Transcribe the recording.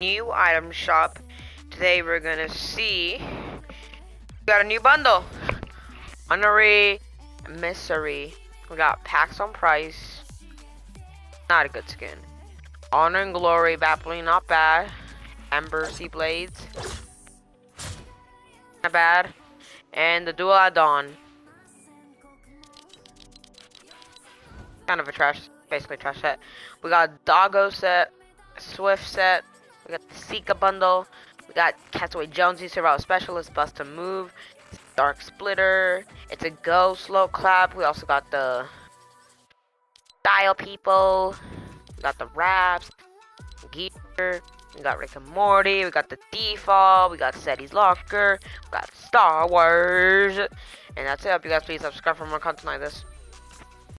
new item shop. Today we're gonna see. We got a new bundle. Honorary Emissary. We got packs on price. Not a good skin. Honor and Glory Battling, not bad. Ember Sea Blades. Not bad. And the Dual Add-on. Kind of a trash, basically trash set. We got Doggo set, Swift set, we got the Sika bundle, we got Castaway Jonesy, Survival Specialist, Bust a Move, Dark Splitter, it's a Go Slow Clap, we also got the Dial People, we got the Raps, Gear, we got Rick and Morty, we got the Default, we got Seti's Locker, we got Star Wars, and that's it. I hope you guys please subscribe for more content like this.